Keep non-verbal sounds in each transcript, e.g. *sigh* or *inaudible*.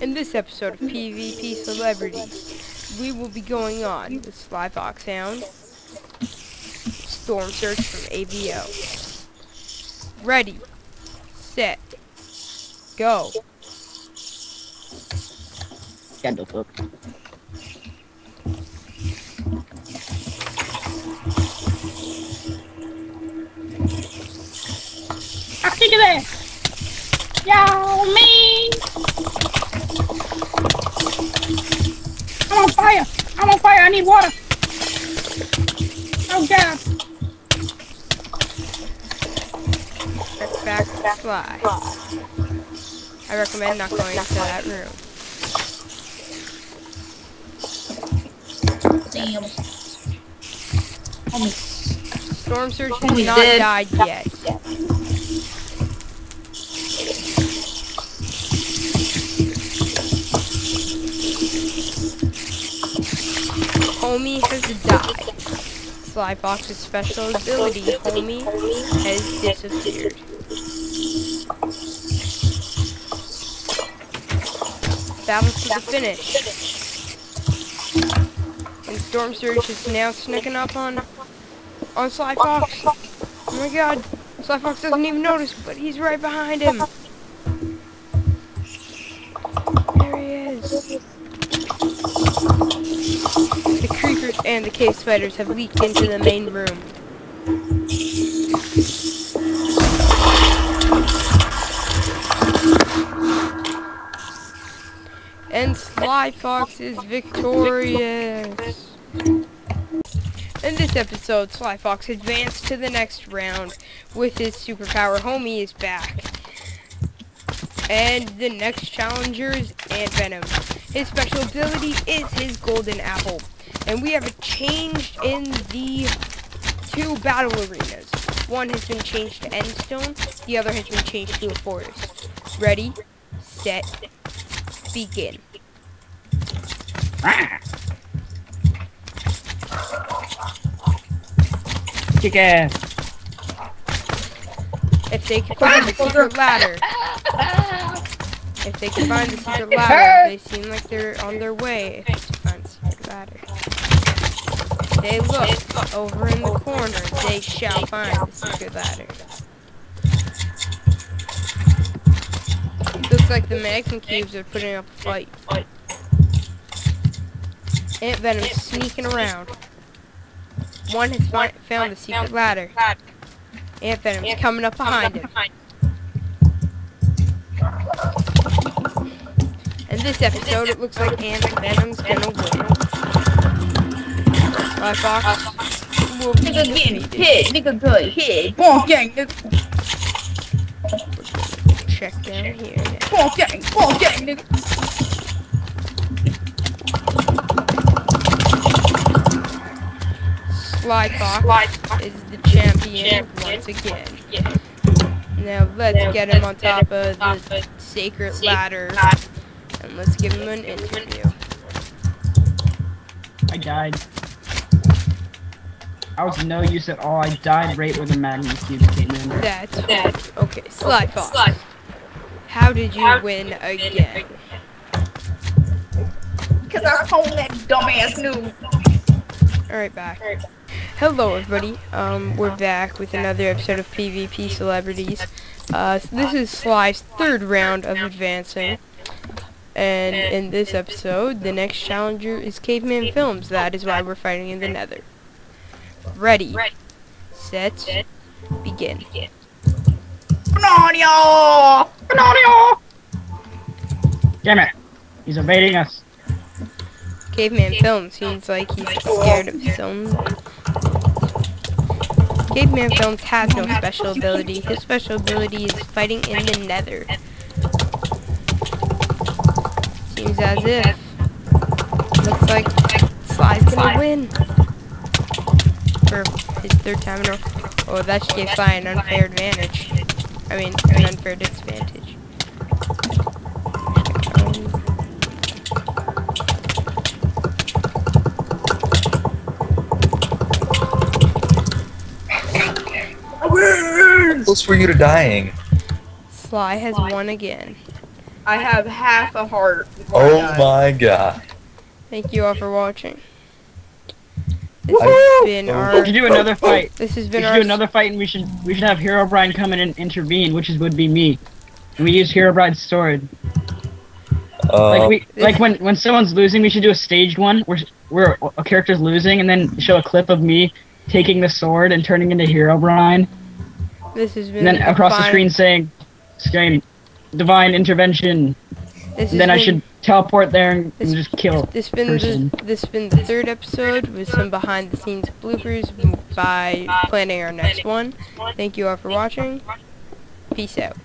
In this episode of PvP Celebrities, we will be going on with Sly Foxhound, Storm Surge from AVO. Ready, set, go. Candle book. I'll kick his ass. Yo, I need water. Oh God. Back, back, Sly. I recommend not going into that room. Damn. Storm Surge has not did. died yet. Homie has died. Sly Fox's special ability, Homie, has disappeared. Battle to the finish. And Storm Surge is now sneaking up on on Sly Fox. Oh my god. Sly Fox doesn't even notice, but he's right behind him. There he is. And the cave spiders have leaked into the main room. And Sly Fox is victorious. In this episode, Sly Fox advanced to the next round with his superpower. Homie is back. And the next challenger is Ant Venom. His special ability is his golden apple. And we have a change in the two battle arenas. One has been changed to Endstone, the other has been changed to a forest. Ready, set, begin. Kick ass. If they can find the secret ladder. *laughs* If they can find the secret ladder, they seem like they're on their way to find the secret ladder. They look over in the corner. They shall find the secret ladder. Looks like the Magma Cubes are putting up a fight. Ant Venom's sneaking around. One has found the secret ladder. Ant Venom's coming up behind him. In this episode, it looks like Ant Venom's gonna win. Sly Fox will be Nigga getting hit. Nigga good hit. Bonk gang. Nigga. Check down here now. Bonk gang. Bonk gang. Nigga. Sly Fox is the champion once again. Yeah. Now let's get him on top of the sacred ladder and let's give him an interview. I died. I was no use at all. I died right when the magma cube came in. That's right. Okay, Sly Slide. How did you win again? Cause I told that dumbass news. Alright, back. Hello, everybody. Um, we're back with another episode of PvP Celebrities. Uh, this is Sly's third round of advancing. And in this episode, the next challenger is Caveman Films. That is why we're fighting in the nether. Ready, set, begin. Banana. Banana. Damn it! He's evading us. Caveman Films seems like he's scared of some. Caveman Films has no special ability. His special ability is fighting in the nether. Seems as if. Looks like Sly's gonna win. For his third time in a row. Oh, that should give Sly an unfair advantage. I mean, an unfair disadvantage. Close for you to dying. Sly has won again. I have half a heart. Oh die. my god. Thank you all for watching. This Woohoo! has been Oh. We our. should do another fight. This has We been should our. do another fight, and we should we should have Herobrine come in and intervene, which is would be me. And we use Herobrine's sword. Uh, Like we like when when someone's losing, we should do a staged one where where a character's losing, and then show a clip of me taking the sword and turning into Herobrine, This has been. and then across the screen saying, "Screen, divine intervention." This has And then I should teleport there and, and just kill. This been person. the this been the third episode with some behind the scenes bloopers by planning our next one. Thank you all for watching. Peace out.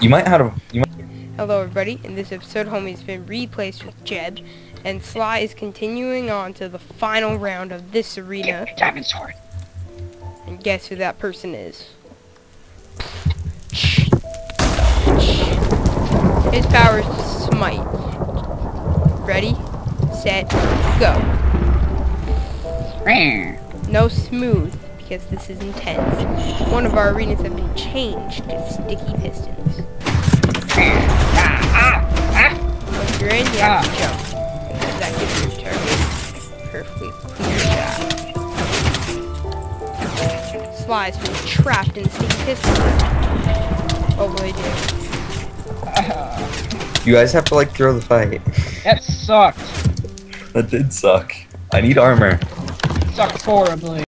you might have. You might, Hello everybody. In this episode, Homie's been replaced with Jeb, and Sly is continuing on to the final round of this arena. Diamond sword. And guess who that person is? His power is smite. Ready, set, go. No smooth, because this is intense. One of our arenas have been changed to sticky pistons. Once you're in, you have to jump. Because that gives your target perfectly clear shot. Sly's been trapped in sticky pistons. Will he do? You guys have to like throw the fight. That sucked. That did suck. I need armor. Sucked horribly.